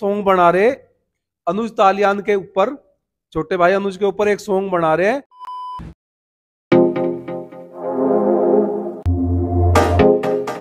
Song बना रहे अनुज तालियान के ऊपर, छोटे भाई अनुज के ऊपर एक सॉन्ग बना रहे हैं।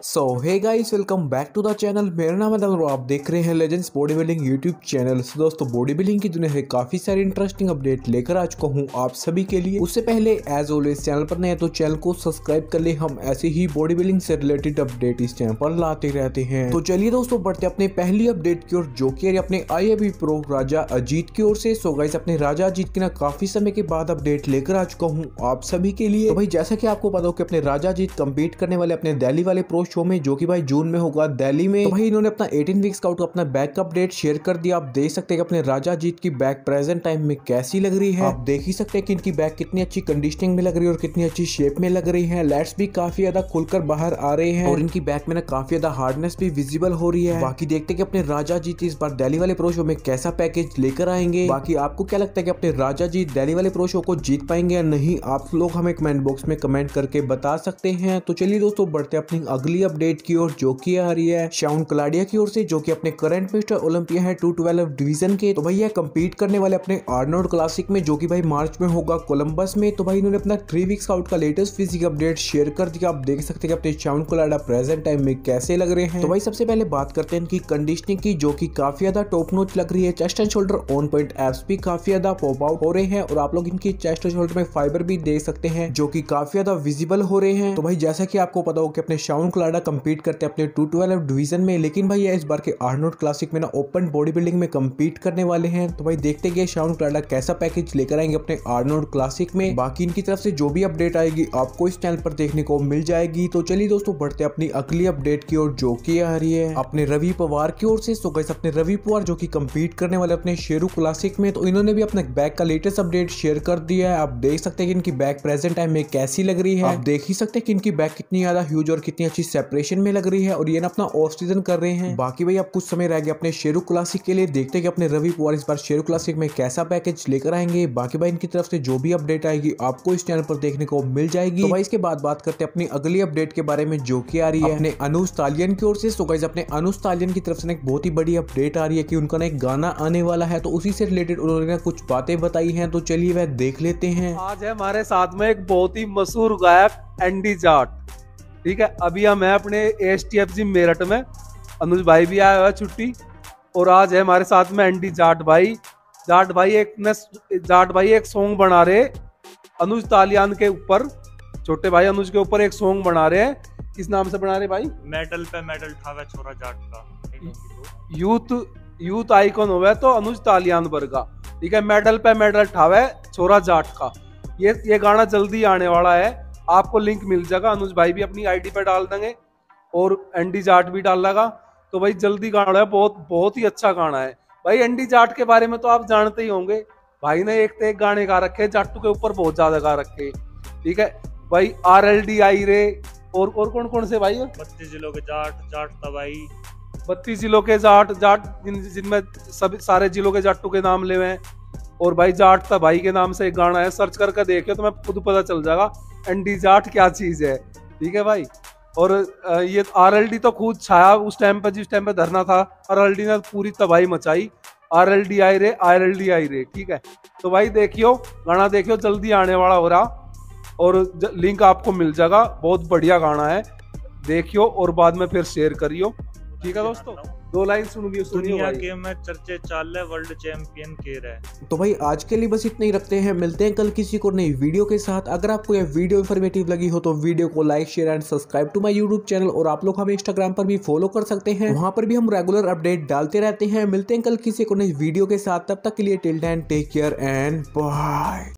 So hey guys welcome back to the channel मेरा नाम है और आप देख रहे हैं legends body building YouTube channel so, दोस्तों बॉडी बिल्डिंग की दुनिया से काफ़ी सारे इंटरेस्टिंग अपडेट लेकर आ चुका हूँ आप सभी के लिए। उससे पहले एज ऑलवेज चैनल पर नए तो चैनल को सब्सक्राइब कर ले। हम ऐसे ही बॉडी बिल्डिंग से रिलेटेड अपडेट इस चैनल पर लाते रहते हैं। तो चलिए दोस्तों बढ़ते अपने पहली अपडेट की ओर जो की अपने आई प्रो राजा अजीत की ओर से। सो गाइस अपने राजा अजीत की ना काफ़ी समय के बाद अपडेट लेकर आ चुका हूँ आप सभी के लिए। तो भाई जैसा की आपको पता हो कि अपने राजा अजीत कम्पीट करने वाले अपने दिल्ली वाले प्रो शो में, जो कि भाई जून में होगा दिल्ली में। तो भाई इन्होंने अपना 18 वीक्स का अपना बैक अपडेट शेयर कर दिया। आप देख सकते हैं कि अपने राजा जीत की बैक प्रेजेंट टाइम में कैसी लग रही है। आप देख ही सकते हैं कि इनकी बैक कितनी अच्छी कंडीशनिंग में लग रही है और कितनी अच्छी शेप में लग रही है। लेट्स भी काफ़ी ज़्यादा खुलकर बाहर आ रहे हैं। और इनकी बैक में ना काफ़ी ज़्यादा हार्डनेस भी विजिबल हो रही है। बाकी देखते हैं कि अपने राजा जीत इस बार दिल्ली वाले प्रो शो में कैसा पैकेज लेकर आएँगे। बाकी आपको क्या लगता है कि अपने राजा जीत दिल्ली वाले प्रो शो को जीत पाएँगे या नहीं? आप लोग हमें कमेंट बॉक्स में कमेंट करके बता सकते हैं। तो चलिए दोस्तों, बढ़ते अपनी अगली अपडेट की ओर जो की आ रही है। शाउन कलाडिया की ओर से जो कि अपने करंट मिस्टर ओलंपिया है टू ट्वेल्व डिवीज़न के। तो भैया कम्पीट करने वाले अपने आर्नोड क्लासिक में, जो कि भाई मार्च में होगा कोलंबस में। तो भाई, इन्होंने अपना थ्री वीक्स आउट का लेटेस्ट फिजिक अपडेट शेयर कर दिया। आप देख सकते हैं अपने शाउन कलाडा प्रेजेंट टाइम में कैसे लग रहे हैं। तो भाई, सबसे पहले बात करते हैं इनकी कंडीशनिंग की, जो की काफ़ी ज़्यादा टॉप नोच लग रही है। Chest and shoulder on point abs भी काफ़ी ज़्यादा पॉप आउट हो रहे हैं। और आप लोग इनकी चेस्ट एंड शोल्डर में फाइबर भी देख सकते हैं, जो की काफ़ी ज़्यादा विजिबल हो रहे हैं। तो भाई, जैसा की आपको पता हो कि अपने शाउन कलाडा कम्पीट करते हैं अपने टू ट्वेल्व डिवीज़न में। लेकिन भाई इस बार के आर्नोड क्लासिक में ना ओपन बॉडी बिल्डिंग में कम्पीट करने वाले हैं। तो भाई, देखते गए शाउन क्लाडा कैसा पैकेज लेकर आएँगे अपने आर्नोड क्लासिक में। बाकी इनकी तरफ़ से जो भी अपडेट आएगी, आपको इस चैनल पर देखने को मिल जाएगी। तो चलिए दोस्तों, बढ़ते अपनी अगली अपडेट की ओर, जो की आ रही है अपने रवि पवार की ओर से। तो गैस अपने रवि पवार जो की कम्पीट करने वाले अपने शेरू क्लासिक में तो इन्होंने भी अपने बैक का लेटेस्ट अपडेट शेयर कर दिया है। आप देख सकते हैं कि इनकी बैक प्रेजेंट टाइम में कैसी लग रही है। आप देख ही सकते हैं कि इनकी बैग कितनी ज़्यादा ह्यूज और कितनी अच्छी सेपरेशन में लग रही है और ये ना अपना ऑफ़ सीज़न कर रहे हैं। बाकी भाई आप कुछ समय रह गया अपने शेरू क्लासिक के लिए। देखते हैं अपने रवि पवार इस बार शेरू क्लासिक में कैसा पैकेज लेकर आएँगे। बाकी भाई, इनकी तरफ़ से जो भी अपडेट आएगी, आपको इस चैनल पर देखने को मिल जाएगी। तो भाई, इसके बाद बात करते हैं अपनी अगली अपडेट के बारे में, जो की आ रही है अपने अनुज तालियन की ओर से। तो गाइज़ अपने अनुज तालियन की तरफ़ से एक बहुत ही बड़ी अपडेट आ रही है कि उनका ना एक गाना आने वाला है। तो उसी से रिलेटेड उन्होंने कुछ बातें बताई हैं। तो चलिए वह देख लेते हैं। आज है हमारे साथ में एक बहुत ही मशहूर गायक एंडी जाट ठीक है? अभी हम है अपने S T F G Meerut में। अनुज भाई भी आया हुआ है छुट्टी। और आज है हमारे साथ में एंडी जाट भाई। जाट भाई एक न जाट भाई एक सॉन्ग बना रहे अनुज तालियान के ऊपर। छोटे भाई अनुज के ऊपर एक सॉन्ग बना रहे हैं। किस नाम से बना रहे भाई? मेडल पे मेडल ठावे छोरा जाट का। यूथ यूथ आइकॉन होवे तो अनुज तालियान का ठीक है? मेडल पे मेडल ठावे छोरा जाट का। ये ये गाना जल्दी आने वाला है। आपको लिंक मिल जाएगा। अनुज भाई भी अपनी आईडी पे डाल देंगे और एंडी जाट भी डाल लगा तो भाई जल्दी गाना है बहुत बहुत ही अच्छा गाना है। भाई एंडी जाट के बारे में तो आप जानते ही होंगे। भाई ने एक एक गाने गा रखे जाटू के ऊपर बहुत ज़्यादा गा रखे ठीक है? भाई आर एल डी आई रे और और कौन कौन से भाई? बत्तीस जिलों के जाट जाट तबाई बत्तीस जिलों के जाट जाट जिन जिनमें सब सारे जिलों के जाटू के नाम ले हुए हैं। और भाई जाट तबाई के नाम से एक गाना है सर्च करके देखियो तो मैं खुद पता चल जाएगा एंडी जाट क्या चीज़ है। ठीक है भाई? और ये आरएलडी तो खुद छाया उस टाइम पर जिस टाइम पर धरना था आरएलडी ने पूरी तबाही मचाई। आर एल डी आई रे आर एल डी आई रे, ठीक है? तो भाई देखियो, गाना देखियो, जल्दी आने वाला हो रहा। और लिंक आपको मिल जाएगा, बहुत बढ़िया गाना है। देखियो और बाद में फिर शेयर करियो। ठीक है दोस्तों? दो लाइन सुनिए दुनिया के में चर्चे चाल है वर्ल्ड चैंपियन के रहे। तो भाई आज के लिए बस इतना ही रखते हैं। मिलते हैं कल किसी को नई वीडियो के साथ। अगर आपको यह वीडियो इन्फॉर्मेटिव लगी हो तो वीडियो को like share and subscribe to my YouTube channel और आप लोग हमें इंस्टाग्राम पर भी फॉलो कर सकते हैं। वहाँ पर भी हम रेगुलर अपडेट डालते रहते हैं। मिलते हैं कल किसी को नई वीडियो के साथ। तब तक के लिए till take care and bye